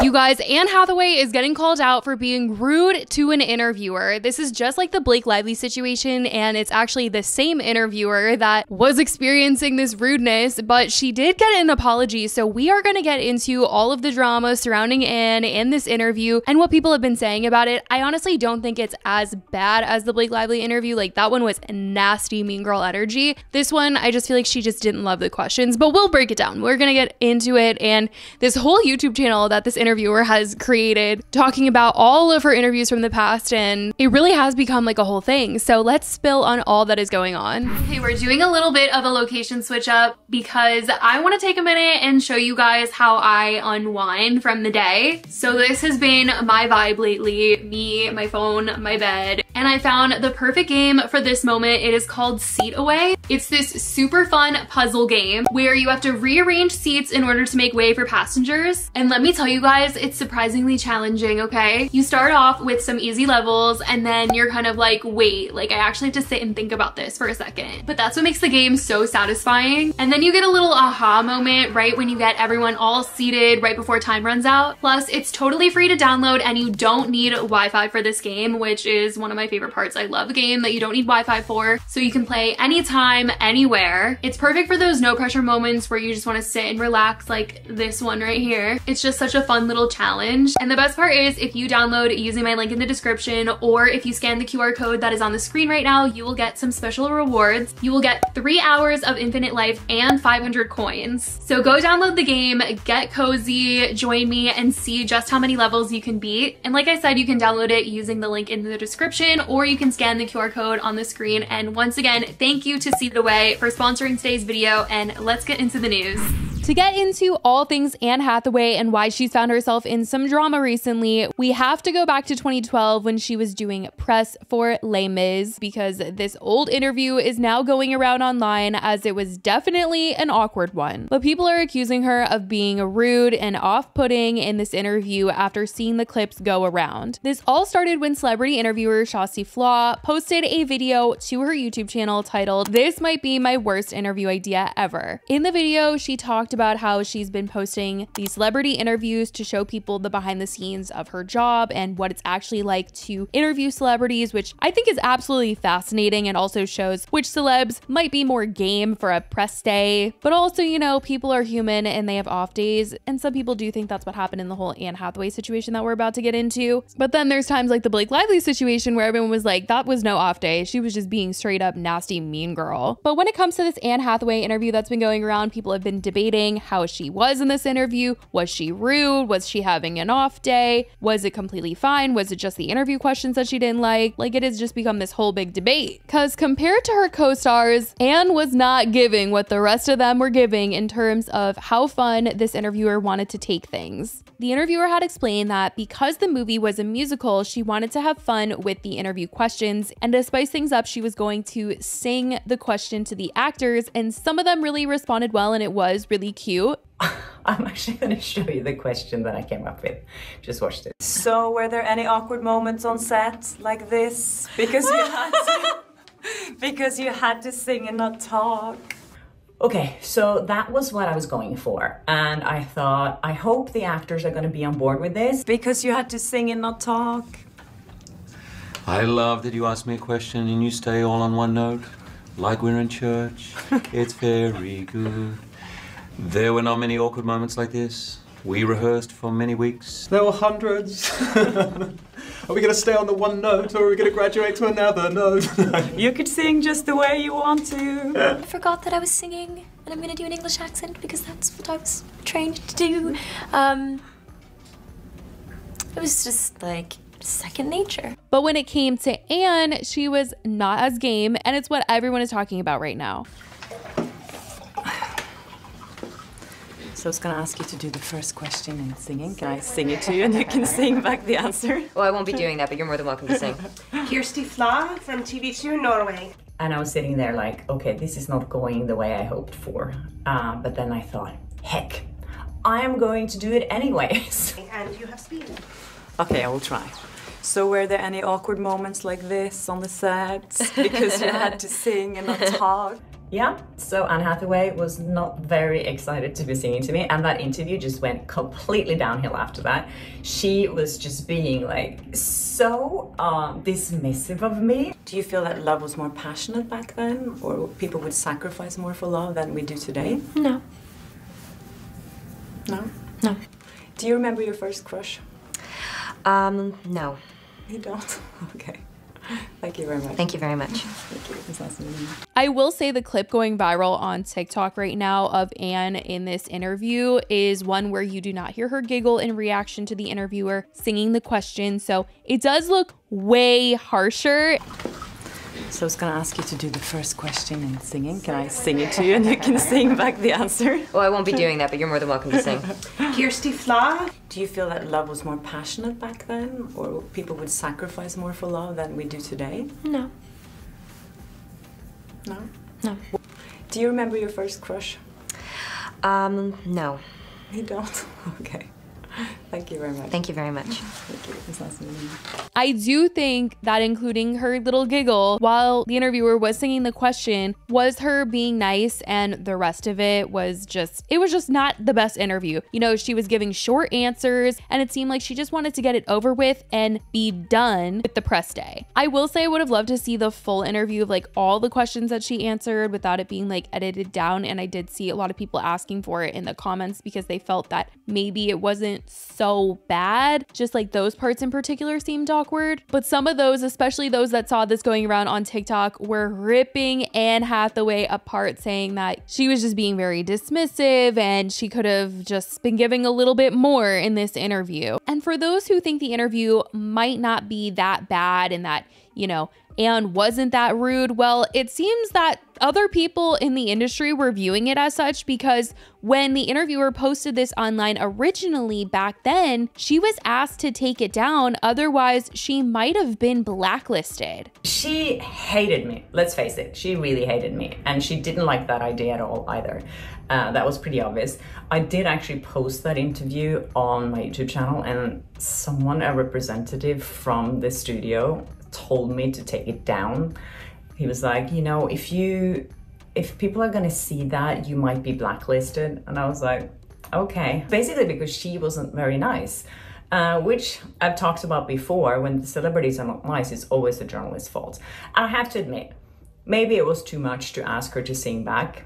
You guys, Anne Hathaway is getting called out for being rude to an interviewer. This is just like the Blake Lively situation, and it's actually the same interviewer that was experiencing this rudeness, but she did get an apology. So we are going to get into all of the drama surrounding Anne in this interview and what people have been saying about it. I honestly don't think it's as bad as the Blake Lively interview. Like that one was nasty, mean girl energy. This one, I just feel like she just didn't love the questions, but we'll break it down. We're going to get into it, and this whole YouTube channel that this interviewer has created talking about all of her interviews from the past and it really has become like a whole thing. So let's spill on all that is going on. Okay, we're doing a little bit of a location switch up because I want to take a minute and show you guys how I unwind from the day. So this has been my vibe lately, me, my phone, my bed, and I found the perfect game for this moment. It is called Seat Away. It's this super fun puzzle game where you have to rearrange seats in order to make way for passengers. And let me tell you guys, it's surprisingly challenging, okay? You start off with some easy levels and then you're kind of like, wait, like I actually have to sit and think about this for a second. But that's what makes the game so satisfying. And then you get a little aha moment right when you get everyone all seated right before time runs out. Plus, it's totally free to download and you don't need Wi-Fi for this game, which is one of my favorite parts. I love a game that you don't need Wi-Fi for, so you can play anytime, anywhere. It's perfect for those no pressure moments where you just want to sit and relax like this one right here. It's just such a fun little challenge. And the best part is if you download using my link in the description or if you scan the QR code that is on the screen right now, you will get some special rewards. You will get three hours of infinite life and 500 coins. So go download the game, get cozy, join me and see just how many levels you can beat. And like I said, you can download it using the link in the description or you can scan the QR code on the screen. And once again, thank you to Seat Away for sponsoring today's video and let's get into the news. To get into all things Anne Hathaway and why she's found herself in some drama recently, we have to go back to 2012 when she was doing press for Les Mis because this old interview is now going around online as it was definitely an awkward one. But people are accusing her of being rude and off-putting in this interview after seeing the clips go around. This all started when celebrity interviewer Kjersti Flaa posted a video to her YouTube channel titled, This Might Be My Worst Interview Idea Ever. In the video, she talked about how she's been posting these celebrity interviews to show people the behind the scenes of her job and what it's actually like to interview celebrities, which I think is absolutely fascinating and also shows which celebs might be more game for a press day. But also, you know, people are human and they have off days. And some people do think that's what happened in the whole Anne Hathaway situation that we're about to get into. But then there's times like the Blake Lively situation where everyone was like, that was no off day. She was just being straight up nasty, mean girl. But when it comes to this Anne Hathaway interview that's been going around, people have been debating how she was in this interview. Was she rude? Was she having an off day? Was it completely fine? Was it just the interview questions that she didn't like? Like it has just become this whole big debate. Because compared to her co stars, Anne was not giving what the rest of them were giving in terms of how fun this interviewer wanted to take things. The interviewer had explained that because the movie was a musical, she wanted to have fun with the interview questions, and to spice things up, she was going to sing the question to the actors, and some of them really responded well, and it was really cute. I'm actually going to show you the question that I came up with. Just watch this. So, were there any awkward moments on set like this? Because you had to, because you had to sing and not talk. Okay, so that was what I was going for. And I thought, I hope the actors are going to be on board with this. Because you had to sing and not talk. I love that you ask me a question and you stay all on one note, like we're in church. it's very good. There were not many awkward moments like this. We rehearsed for many weeks. There were hundreds. are we going to stay on the one note or are we going to graduate to another note? you could sing just the way you want to. I forgot that I was singing and I'm going to do an English accent because that's what I was trained to do. Um, it was just like second nature. But when it came to Anne, she was not as game, and it's what everyone is talking about right now. So I was going to ask you to do the first question in singing. Can I sing it to you and you can sing back the answer? Well, I won't be doing that, but you're more than welcome to sing. Kjersti Flaa from TV2 Norway. And I was sitting there like, okay, this is not going the way I hoped for. Uh, but then I thought, heck, I am going to do it anyways. And you have speed. Okay, I will try. So were there any awkward moments like this on the set because you had to sing and not talk? Yeah, so Anne Hathaway was not very excited to be singing to me, and that interview just went completely downhill after that. She was just being like so um, dismissive of me. Do you feel that love was more passionate back then, or people would sacrifice more for love than we do today? No. No. No. Do you remember your first crush? Um, no. You don't. Okay. Thank you very much. Thank you very much. Thank you. It was nice meeting you. I will say the clip going viral on TikTok right now of Anne in this interview is one where you do not hear her giggle in reaction to the interviewer singing the question. So it does look way harsher. So I was gonna ask you to do the first question in singing. Can I sing it to you and you can sing back the answer? Well, I won't be doing that, but you're more than welcome to sing. Kjersti Flaa. Do you feel that love was more passionate back then, or people would sacrifice more for love than we do today? No. No. No. Do you remember your first crush? Um, no. You don't. Okay. Thank you very much. Thank you very much. Thank you. It was nice meeting you. I do think that including her little giggle while the interviewer was singing the question was her being nice and the rest of it was just it was just not the best interview. You know, she was giving short answers and it seemed like she just wanted to get it over with and be done with the press day. I will say I would have loved to see the full interview of like all the questions that she answered without it being like edited down and I did see a lot of people asking for it in the comments because they felt that maybe it wasn't so bad. Just like those parts in particular seemed awkward. But some of those, especially those that saw this going around on TikTok, were ripping Anne Hathaway apart, saying that she was just being very dismissive and she could have just been giving a little bit more in this interview. And for those who think the interview might not be that bad and that, you know, Anne wasn't that rude. Well, it seems that other people in the industry were viewing it as such because when the interviewer posted this online originally back then, she was asked to take it down. Otherwise, she might have been blacklisted. She hated me, let's face it. She really hated me. And she didn't like that idea at all either. Uh, that was pretty obvious. I did actually post that interview on my YouTube channel, and someone, a representative from the studio, told me to take it down. He was like, you know, if you if people are gonna see that, you might be blacklisted. And I was like, okay. Basically because she wasn't very nice. Uh, which I've talked about before, when the celebrities are not nice, it's always the journalist's fault. I have to admit, maybe it was too much to ask her to sing back,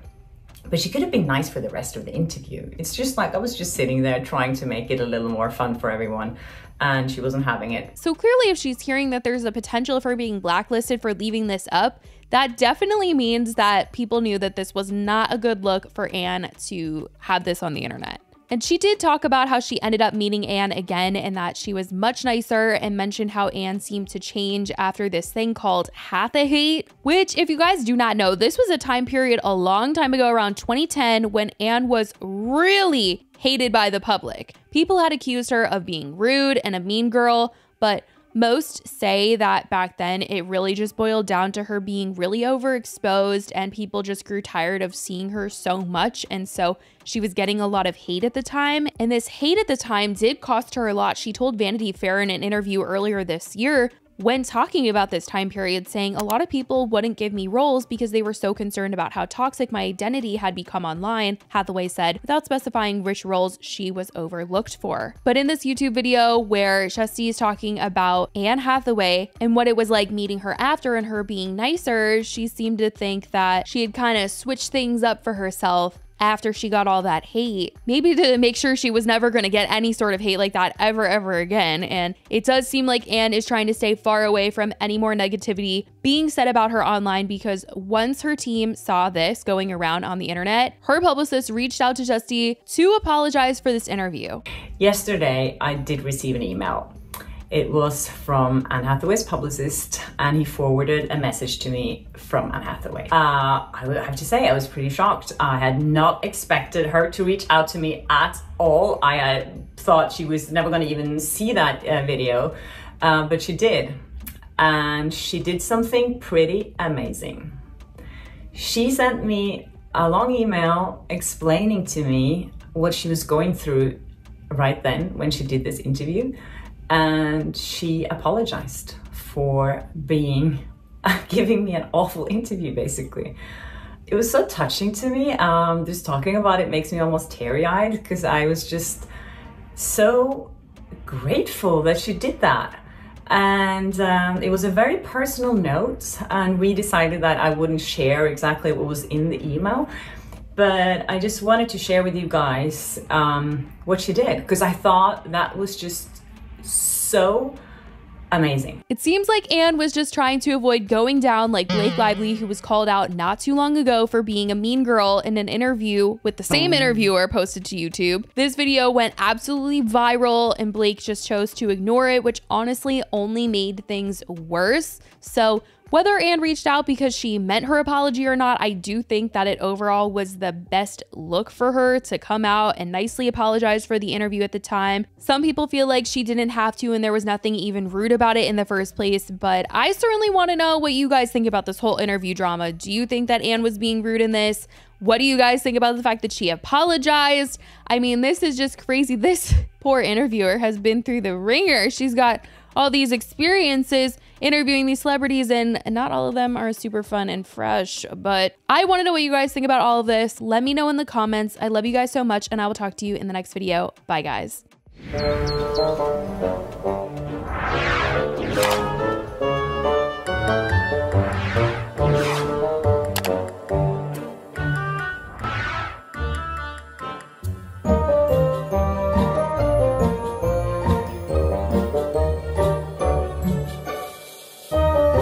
but she could have been nice for the rest of the interview. It's just like I was just sitting there trying to make it a little more fun for everyone, and she wasn't having it. So clearly, if she's hearing that there's a potential for her being blacklisted for leaving this up, that definitely means that people knew that this was not a good look for Anne to have this on the internet. And she did talk about how she ended up meeting Anne again and that she was much nicer and mentioned how Anne seemed to change after this thing called Hatha Hate, which, if you guys do not know, this was a time period a long time ago, around 2010, when Anne was really hated by the public. People had accused her of being rude and a mean girl, but most say that back then it really just boiled down to her being really overexposed and people just grew tired of seeing her so much. And so she was getting a lot of hate at the time. And this hate at the time did cost her a lot. She told Vanity Fair in an interview earlier this year when talking about this time period, saying a lot of people wouldn't give me roles because they were so concerned about how toxic my identity had become online, Hathaway said, without specifying which roles she was overlooked for. But in this YouTube video where Kjersti is talking about Anne Hathaway and what it was like meeting her after and her being nicer, she seemed to think that she had kind of switched things up for herself after she got all that hate, maybe to make sure she was never going to get any sort of hate like that ever, ever again. And it does seem like Anne is trying to stay far away from any more negativity being said about her online because once her team saw this going around on the internet, her publicist reached out to Kjersti to apologize for this interview. Yesterday, I did receive an email. It was from Anne Hathaway's publicist, and he forwarded a message to me from Anne Hathaway. Uh, I have to say, I was pretty shocked. I had not expected her to reach out to me at all. I uh, thought she was never going to even see that uh, video, uh, but she did. And she did something pretty amazing. She sent me a long email explaining to me what she was going through right then when she did this interview and she apologized for being giving me an awful interview basically it was so touching to me. Um, just talking about it makes me almost teary eyed because I was just so grateful that she did that. And um, it was a very personal note, and we decided that I wouldn't share exactly what was in the email. But I just wanted to share with you guys um, what she did because I thought that was just so amazing. It seems like Anne was just trying to avoid going down like Blake Lively, who was called out not too long ago for being a mean girl in an interview with the same oh. interviewer posted to YouTube. This video went absolutely viral, and Blake just chose to ignore it, which honestly only made things worse. So, whether Anne reached out because she meant her apology or not, I do think that it overall was the best look for her to come out and nicely apologize for the interview at the time. Some people feel like she didn't have to and there was nothing even rude about it in the first place, but I certainly want to know what you guys think about this whole interview drama. Do you think that Anne was being rude in this? What do you guys think about the fact that she apologized? I mean, this is just crazy. This poor interviewer has been through the ringer. She's got all these experiences interviewing these celebrities, and not all of them are super fun and fresh. But I want to know what you guys think about all of this. Let me know in the comments. I love you guys so much, and I will talk to you in the next video. Bye, guys.